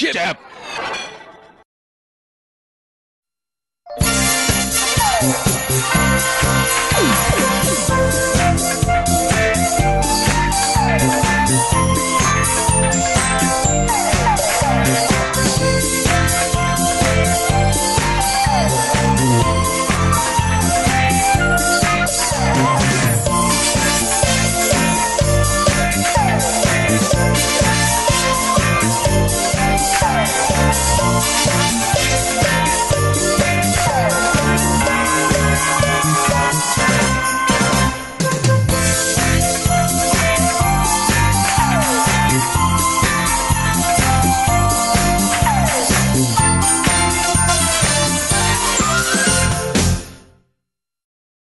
Jab.